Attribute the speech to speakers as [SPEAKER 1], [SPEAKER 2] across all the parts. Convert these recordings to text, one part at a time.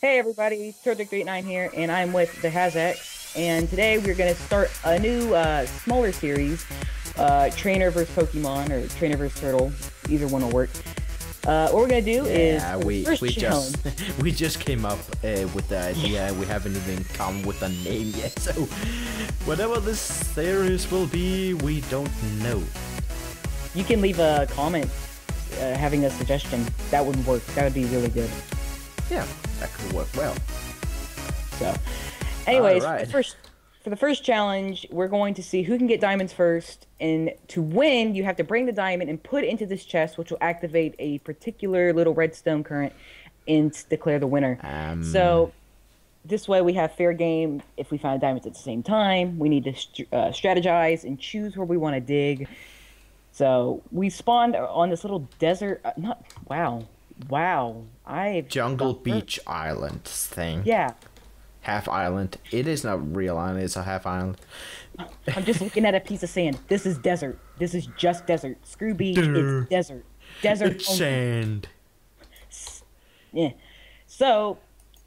[SPEAKER 1] Hey everybody, Turtwig389 here, and I'm with the Hasax, and today we're going to start a new, uh, smaller series, uh, Trainer vs. Pokemon, or Trainer vs. Turtle, either one will work. Uh, what we're going to do
[SPEAKER 2] Yeah,
[SPEAKER 1] is,
[SPEAKER 2] we we just we just came up uh, with the idea. We haven't even come with a name yet. So whatever this series will be, we don't know.
[SPEAKER 1] you can leave a comment uh, having a suggestion. That would work. That would be really good.
[SPEAKER 2] Yeah, that could work well.
[SPEAKER 1] So, anyways, for, the first, for the first challenge, we're going to see who can get diamonds first. And to win, you have to bring the diamond and put it into this chest, which will activate a particular little redstone current and declare the winner.
[SPEAKER 2] Um,
[SPEAKER 1] So, this way we have fair game. If we find diamonds at the same time, we need to st- uh, strategize and choose where we want to dig. So we spawned on this little desert. Uh, not wow, wow. I
[SPEAKER 2] Jungle Beach Island thing.
[SPEAKER 1] Yeah,
[SPEAKER 2] Half island. It is not real island. It's a half island.
[SPEAKER 1] I'm just looking at a piece of sand. This is desert. This is just desert. Screw beach.
[SPEAKER 2] Durr.
[SPEAKER 1] It's desert. Desert.
[SPEAKER 2] It's sand.
[SPEAKER 1] Yeah. So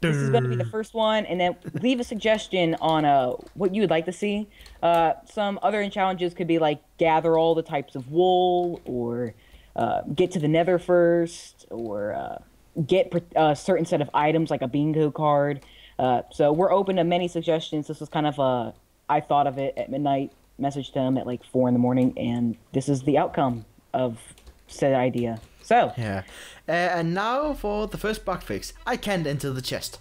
[SPEAKER 1] this is going to be the first one, and then leave a suggestion on uh what you would like to see. Uh, some other challenges could be like gather all the types of wool, or uh, get to the Nether first, or uh, get a certain set of items like a bingo card. Uh, so we're open to many suggestions. This was kind of a I thought of it at midnight. Messaged them at like four in the morning, and this is the outcome of said idea. So
[SPEAKER 2] Yeah. Uh, and now for the first bug fix. I can't enter the chest.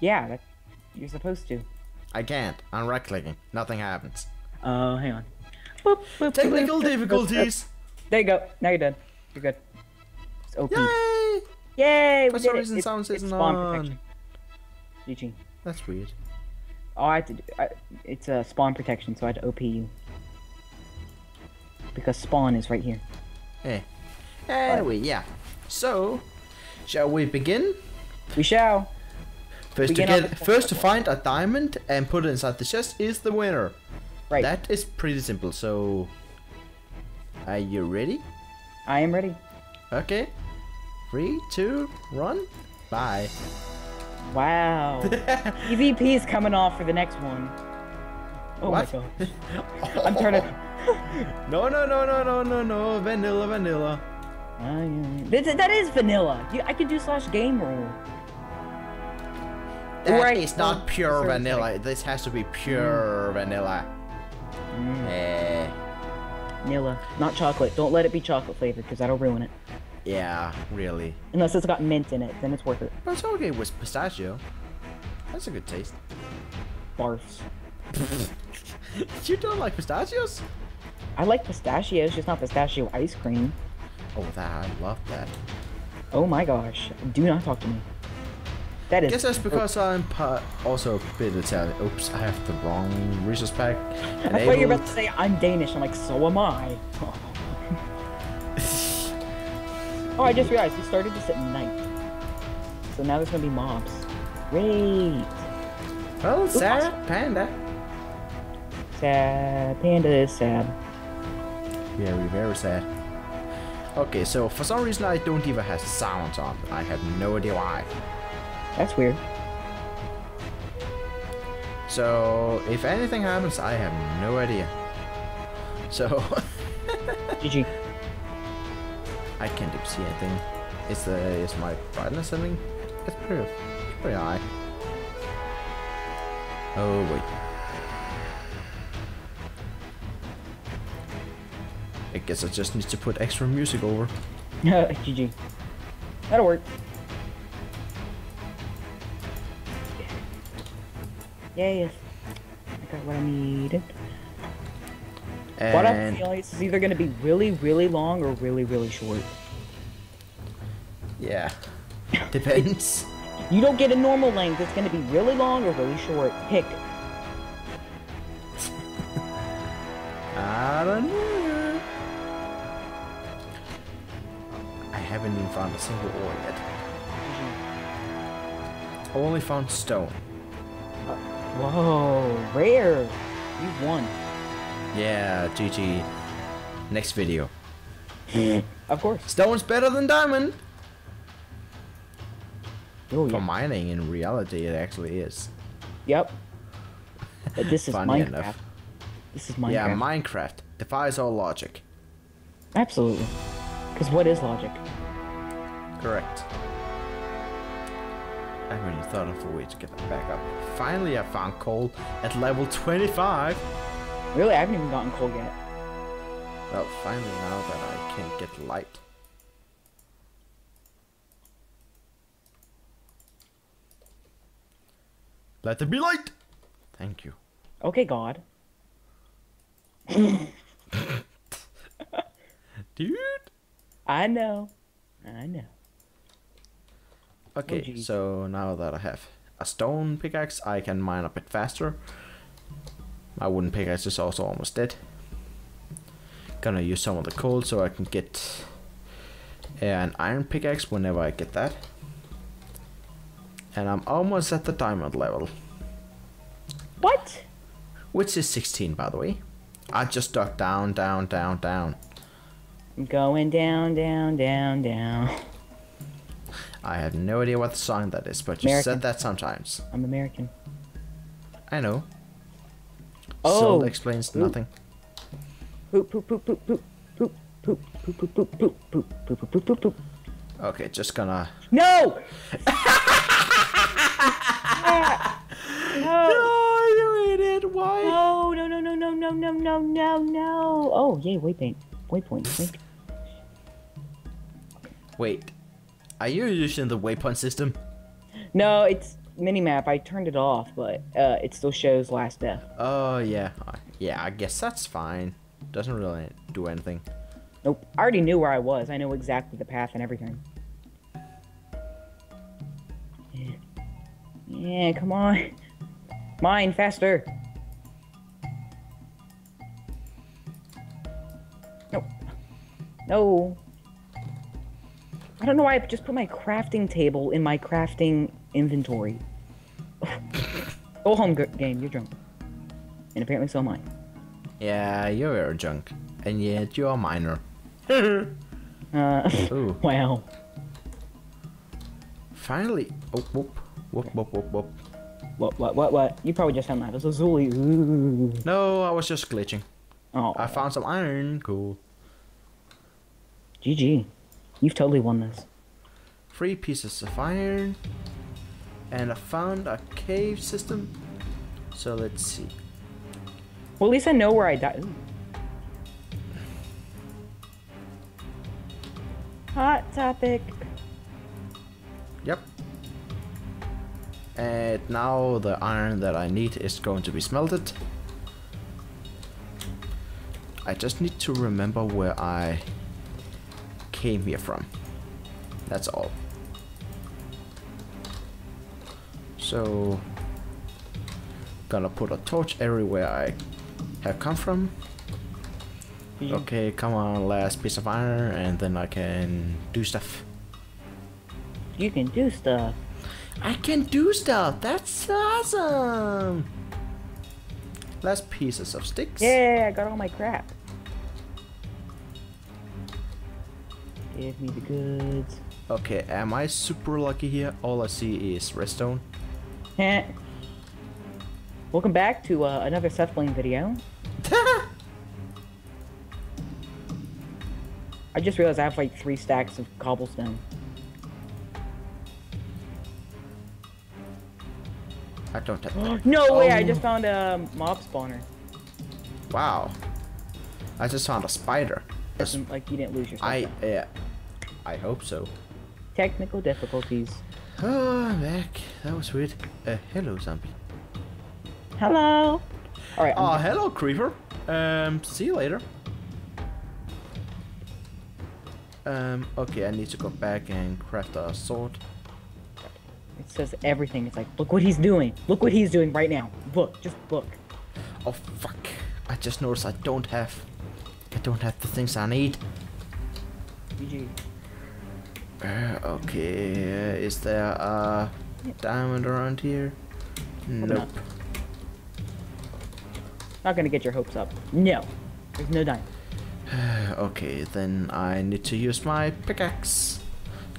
[SPEAKER 1] yeah, that, you're supposed to.
[SPEAKER 2] I can't. I'm right clicking. Nothing happens.
[SPEAKER 1] Oh, hang on. Boop, boop,
[SPEAKER 2] Technical
[SPEAKER 1] boop,
[SPEAKER 2] difficulties.
[SPEAKER 1] There you go. Now you're done. You're good. It's OP.
[SPEAKER 2] Yay!
[SPEAKER 1] Yay!
[SPEAKER 2] For some
[SPEAKER 1] did it.
[SPEAKER 2] reason
[SPEAKER 1] It's, it's
[SPEAKER 2] isn't
[SPEAKER 1] spawn
[SPEAKER 2] on.
[SPEAKER 1] GG.
[SPEAKER 2] That's weird.
[SPEAKER 1] Oh, I had to do. I, it's a uh, spawn protection, so I had to OP you. Because spawn is right here.
[SPEAKER 2] Hey. Anyway, yeah. So, shall we begin?
[SPEAKER 1] We shall.
[SPEAKER 2] First to
[SPEAKER 1] Begin on
[SPEAKER 2] get, first to find a diamond and put it inside the chest is the winner.
[SPEAKER 1] Right.
[SPEAKER 2] That is pretty simple. So, are you ready?
[SPEAKER 1] I am ready.
[SPEAKER 2] Okay. Three, two, run. Bye.
[SPEAKER 1] Wow. EVP is coming off for the next one. Oh
[SPEAKER 2] What?
[SPEAKER 1] my god. I'm turning.
[SPEAKER 2] No, no, no, no, no, no, no. Vanilla, vanilla.
[SPEAKER 1] This, that is vanilla. I could do slash game rule.
[SPEAKER 2] That
[SPEAKER 1] Right,
[SPEAKER 2] is not oh, pure
[SPEAKER 1] sorry,
[SPEAKER 2] vanilla. This has to be pure vanilla.
[SPEAKER 1] Mm.
[SPEAKER 2] Eh,
[SPEAKER 1] Vanilla, not chocolate. Don't let it be chocolate flavored because that'll ruin it.
[SPEAKER 2] yeah, really.
[SPEAKER 1] Unless it's got mint in it, then it's worth it.
[SPEAKER 2] But it's okay with pistachio. That's a good taste.
[SPEAKER 1] Barfs.
[SPEAKER 2] you don't like pistachios?
[SPEAKER 1] I like pistachios, just not pistachio ice cream.
[SPEAKER 2] Oh, that I love that.
[SPEAKER 1] Oh my gosh. Do not talk to me. That is.
[SPEAKER 2] Guess that's because I'm pa- also a bit Italian. Oops, I have the wrong resource pack.
[SPEAKER 1] I thought you were about to say I'm Danish. I'm like, so am I. oh, I just realized we started this at night. So now there's gonna be mobs. Great.
[SPEAKER 2] Well, sad panda.
[SPEAKER 1] Sad. Panda is sad.
[SPEAKER 2] Very, very sad. Okay, so for some reason I don't even have sounds on. I have no idea why.
[SPEAKER 1] That's weird.
[SPEAKER 2] So if anything happens, I have no idea. So
[SPEAKER 1] GG.
[SPEAKER 2] I can't even see anything. Is the is my brightness something? It's pretty, it's pretty high. Oh wait. I guess I just need to put extra music over.
[SPEAKER 1] GG. That'll work. Yay. I got what I needed. What I'm
[SPEAKER 2] And
[SPEAKER 1] feeling is either going to be really, really long or really, really short.
[SPEAKER 2] yeah, depends.
[SPEAKER 1] You don't get a normal length. It's going to be really long or really short. Pick.
[SPEAKER 2] I don't know. I haven't even found a single ore yet. Mm-hmm. I only found stone.
[SPEAKER 1] Whoa, rare. You won.
[SPEAKER 2] Yeah, GG. Next video.
[SPEAKER 1] Of course.
[SPEAKER 2] Stone's better than diamond.
[SPEAKER 1] Oh,
[SPEAKER 2] For
[SPEAKER 1] yeah.
[SPEAKER 2] mining, in reality, it actually is.
[SPEAKER 1] Yep. But this is
[SPEAKER 2] Funny
[SPEAKER 1] Minecraft.
[SPEAKER 2] enough.
[SPEAKER 1] This is Minecraft.
[SPEAKER 2] Yeah, Minecraft defies all logic.
[SPEAKER 1] Absolutely. Because what is logic?
[SPEAKER 2] Correct. I haven't really thought of a way to get that back up. Finally, I found coal at level 25.
[SPEAKER 1] Really, I haven't even gotten coal yet.
[SPEAKER 2] Well, finally, now that I can get light. Let there be light! Thank you.
[SPEAKER 1] Okay, God.
[SPEAKER 2] Dude!
[SPEAKER 1] I know. I know.
[SPEAKER 2] Okay,
[SPEAKER 1] geez.
[SPEAKER 2] so now that I have a stone pickaxe, I can mine a bit faster. My wooden pickaxe is also almost dead. Gonna use some of the coal so I can get an iron pickaxe whenever I get that. And I'm almost at the diamond level,
[SPEAKER 1] What?
[SPEAKER 2] which is 16 by the way. I just dug down, down, down, down.
[SPEAKER 1] I'm going down, down, down, down.
[SPEAKER 2] I have no idea what the song that is, but you
[SPEAKER 1] American.
[SPEAKER 2] said that sometimes.
[SPEAKER 1] I'm American.
[SPEAKER 2] I know.
[SPEAKER 1] Oh.
[SPEAKER 2] Salt explains
[SPEAKER 1] Ooh.
[SPEAKER 2] nothing.
[SPEAKER 1] Poop, poop, poop, poop, poop, poop, poop, poop, poop, poop, poop, poop, poop, poop, poop, poop, poop.
[SPEAKER 2] Okay, just gonna
[SPEAKER 1] No! no!
[SPEAKER 2] No, you idiot! Why?
[SPEAKER 1] No, no, no, no, no, no, no, no, no, no. Oh, yay, waypoint. Waypoint. Thank
[SPEAKER 2] Wait, are you using the waypoint system?
[SPEAKER 1] No, it's minimap. I turned it off, but uh, it still shows last death.
[SPEAKER 2] Oh yeah, Uh, yeah. I guess that's fine. Doesn't really do anything.
[SPEAKER 1] Nope. I already knew where I was. I know exactly the path and everything. Yeah, yeah come on. Mine, faster. No. No. I don't know why I just put my crafting table in my crafting inventory. Go home, game. You're drunk. And apparently so am I.
[SPEAKER 2] Yeah, you're a junk, and yet you're a miner.
[SPEAKER 1] Uh,
[SPEAKER 2] Ooh,
[SPEAKER 1] wow.
[SPEAKER 2] finally. Oh, whoop, whoop, whoop, whoop, whoop.
[SPEAKER 1] What, what, what, what? You probably just found that. It was a Zuli.
[SPEAKER 2] No, I was just glitching.
[SPEAKER 1] Oh,
[SPEAKER 2] I found some iron. Cool.
[SPEAKER 1] GG. You've totally won this.
[SPEAKER 2] Three pieces of iron, and I found a cave system. So let's see.
[SPEAKER 1] Well, at least I know where I died. Hot topic.
[SPEAKER 2] Yep. And now the iron that I need is going to be smelted. I just need to remember where I came here from. That's all. So, gonna put a torch everywhere I have come from.
[SPEAKER 1] GG.
[SPEAKER 2] Okay, come on, last piece of iron, and then I can do stuff.
[SPEAKER 1] You can do stuff.
[SPEAKER 2] I can do stuff. That's awesome. Last pieces of sticks.
[SPEAKER 1] Yeah, I got all my crap. Give me the goods.
[SPEAKER 2] Okay, am I super lucky here? All I see is redstone.
[SPEAKER 1] Heh. Welcome back to uh, another SethBling video. I just realized I have like three stacks of cobblestone.
[SPEAKER 2] I don't have
[SPEAKER 1] no way! I
[SPEAKER 2] Oh.
[SPEAKER 1] just found a mob spawner.
[SPEAKER 2] Wow. I just found a spider.
[SPEAKER 1] Doesn't like you didn't lose your stuff.
[SPEAKER 2] I uh, I hope so.
[SPEAKER 1] Technical difficulties.
[SPEAKER 2] Oh, I'm back. That was weird. Uh, hello, zombie.
[SPEAKER 1] Hello. All right.
[SPEAKER 2] Oh,
[SPEAKER 1] I'm-
[SPEAKER 2] hello, creeper. Um, see you later. Um, okay, I need to go back and craft a sword.
[SPEAKER 1] It says everything. It's like, look what he's doing. Look what he's doing right now. Look, just look.
[SPEAKER 2] Oh fuck! I just noticed I don't have, I don't have the things I need.
[SPEAKER 1] GG.
[SPEAKER 2] Uh, okay, is there a diamond around here? Nope.
[SPEAKER 1] Not gonna get your hopes up. No. There's no dime.
[SPEAKER 2] Okay, then I need to use my pickaxe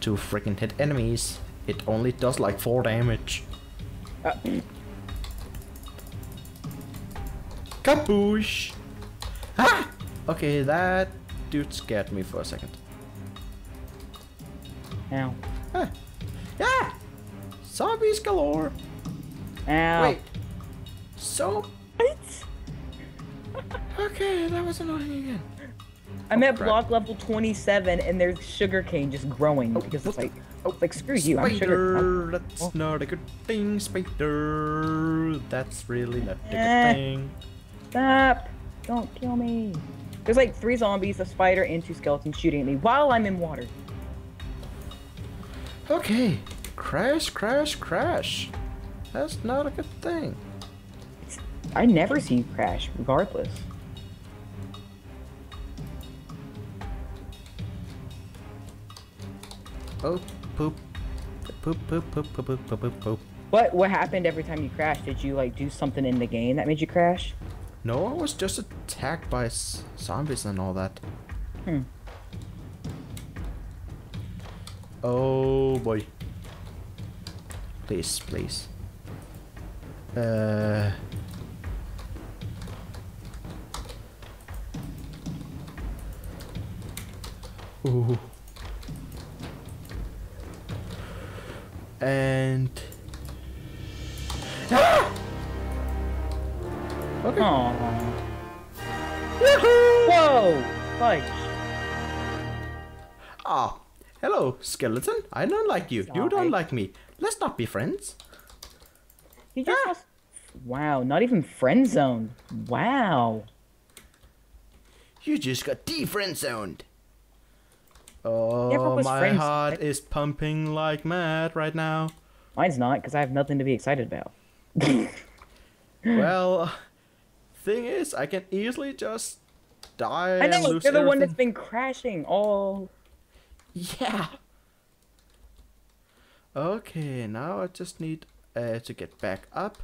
[SPEAKER 2] to freaking hit enemies. It only does like 4 damage.
[SPEAKER 1] Uh,
[SPEAKER 2] Kaboosh! Ah! Okay, that dude scared me for a second.
[SPEAKER 1] Ow.
[SPEAKER 2] Ah! Yeah! Zombies galore!
[SPEAKER 1] Ow.
[SPEAKER 2] Wait. So.
[SPEAKER 1] What?
[SPEAKER 2] Okay, that was annoying again.
[SPEAKER 1] I'm
[SPEAKER 2] Oh,
[SPEAKER 1] at
[SPEAKER 2] crap.
[SPEAKER 1] block level 27 and there's sugarcane just growing because it's like, oh, like screw you. I'm sugar.
[SPEAKER 2] Spider! That's
[SPEAKER 1] Oh.
[SPEAKER 2] not a good thing, Spider! That's really not a
[SPEAKER 1] Eh.
[SPEAKER 2] good thing.
[SPEAKER 1] Stop! Don't kill me. There's like three zombies, a spider, and two skeletons shooting at me while I'm in water.
[SPEAKER 2] Okay. Crash, crash, crash. That's not a good thing.
[SPEAKER 1] I never see you crash, regardless.
[SPEAKER 2] Oh, poop. Poop, poop, poop, poop, poop, poop, poop, poop.
[SPEAKER 1] What what happened every time you crashed? Did you like do something in the game that made you crash?
[SPEAKER 2] No, I was just attacked by s- zombies and all that.
[SPEAKER 1] Hmm.
[SPEAKER 2] Oh boy. Please, please. Uh. Ooh. And. Ah! Okay.
[SPEAKER 1] Aww. Whoa! Fudge.
[SPEAKER 2] Ah, hello, skeleton. I don't like you. You don't like me. Let's not be friends.
[SPEAKER 1] He just
[SPEAKER 2] Ah.
[SPEAKER 1] has... Wow, not even friend zoned. Wow.
[SPEAKER 2] You just got de-friend zoned. Oh, my heart is pumping like mad right now.
[SPEAKER 1] Mine's not, because I have nothing to be excited about.
[SPEAKER 2] well, thing is, I can easily just die
[SPEAKER 1] I
[SPEAKER 2] and
[SPEAKER 1] know, you're the one that's been crashing all...
[SPEAKER 2] Yeah. Okay, now I just need uh, to get back up,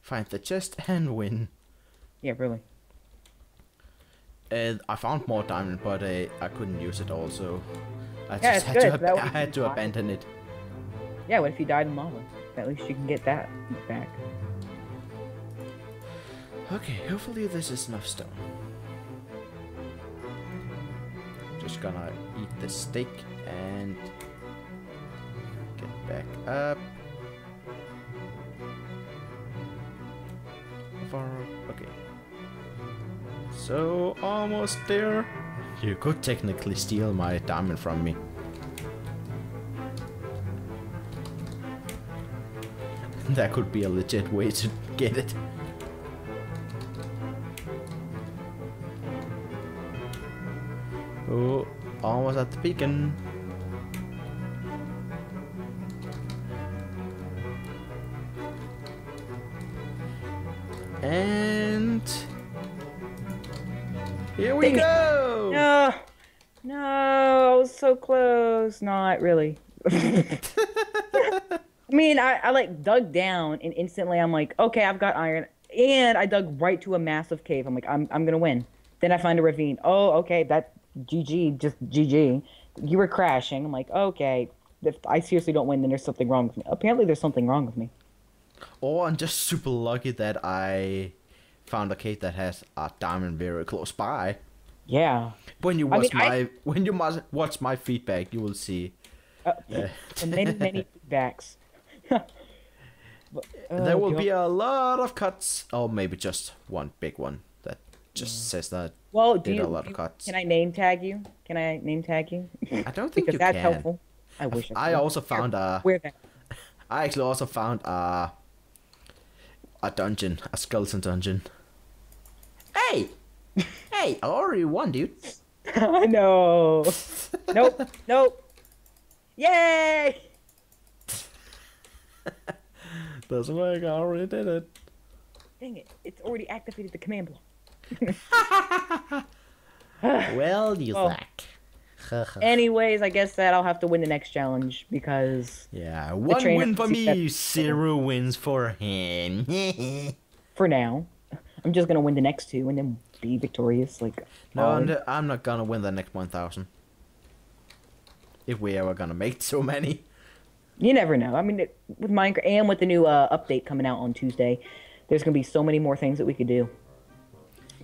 [SPEAKER 2] find the chest, and win.
[SPEAKER 1] Yeah, really.
[SPEAKER 2] Uh, I found more diamond, but uh, I couldn't use it also. I
[SPEAKER 1] Yeah,
[SPEAKER 2] just had
[SPEAKER 1] good,
[SPEAKER 2] to,
[SPEAKER 1] that
[SPEAKER 2] I had to abandon it.
[SPEAKER 1] Yeah, what if you died in lava? At least you can get that back.
[SPEAKER 2] Okay, hopefully this is enough stone. Just gonna eat the steak and get back up. Far okay. So almost there. You could technically steal my diamond from me. that could be a legit way to get it. Oh, almost at the beacon. And here we
[SPEAKER 1] Dang it.
[SPEAKER 2] go.
[SPEAKER 1] No! No, I was so close. Not really. I mean, I, I like dug down and instantly I'm like, okay, I've got iron. And I dug right to a massive cave. I'm like, I'm, I'm gonna win. Then I find a ravine. Oh, okay, that GG, just GG. You were crashing. I'm like, okay, if I seriously don't win, then there's something wrong with me. Apparently, there's something wrong with me.
[SPEAKER 2] Oh, I'm just super lucky that I found a cave that has a diamond very close by.
[SPEAKER 1] Yeah.
[SPEAKER 2] When you
[SPEAKER 1] I
[SPEAKER 2] watch
[SPEAKER 1] mean, I-
[SPEAKER 2] my when you watch my feedback, you will see.
[SPEAKER 1] Uh,
[SPEAKER 2] Uh,
[SPEAKER 1] many, many feedbacks. But-
[SPEAKER 2] there
[SPEAKER 1] oh,
[SPEAKER 2] will
[SPEAKER 1] God.
[SPEAKER 2] be a lot of cuts, or maybe just one big one that just says that.
[SPEAKER 1] Well, do
[SPEAKER 2] did
[SPEAKER 1] you,
[SPEAKER 2] a lot of cuts.
[SPEAKER 1] Can I name tag you? Can I name tag you?
[SPEAKER 2] I don't think
[SPEAKER 1] because
[SPEAKER 2] you
[SPEAKER 1] that's
[SPEAKER 2] can.
[SPEAKER 1] helpful. I wish I,
[SPEAKER 2] I also found a.
[SPEAKER 1] Where that?
[SPEAKER 2] I actually also found a. A dungeon, a skeleton dungeon. Hey, hey! I already won, dude.
[SPEAKER 1] I know. nope. Nope. Yay!
[SPEAKER 2] Doesn't work. I already did it.
[SPEAKER 1] Dang it! It's already activated the command block.
[SPEAKER 2] Well, you
[SPEAKER 1] Oh.
[SPEAKER 2] lack.
[SPEAKER 1] Anyways, I guess that I'll have to win the next challenge because
[SPEAKER 2] Yeah, one win for me, zero wins for him.
[SPEAKER 1] for now, I'm just gonna win the next two and then be victorious. Like
[SPEAKER 2] no, I'm, I'm not gonna win the next 1,000. If we ever gonna make so many.
[SPEAKER 1] You never know. I mean, it, with Minecraft and with the new uh, update coming out on Tuesday, there's gonna be so many more things that we could do.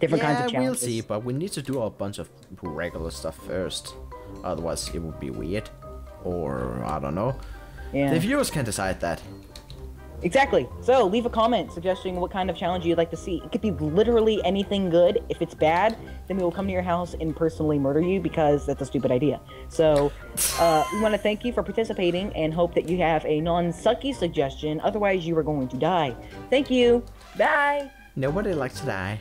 [SPEAKER 1] Different kinds of
[SPEAKER 2] Yeah, we'll
[SPEAKER 1] challenges.
[SPEAKER 2] see, but we need to do a bunch of regular stuff first. Otherwise, it would be weird. Or, I don't know.
[SPEAKER 1] Yeah.
[SPEAKER 2] The viewers can decide that.
[SPEAKER 1] Exactly. So leave a comment suggesting what kind of challenge you'd like to see. It could be literally anything good. If it's bad, then we will come to your house and personally murder you because that's a stupid idea. So uh, we want to thank you for participating and hope that you have a non-sucky suggestion. Otherwise, you are going to die. Thank you. Bye.
[SPEAKER 2] Nobody likes to die.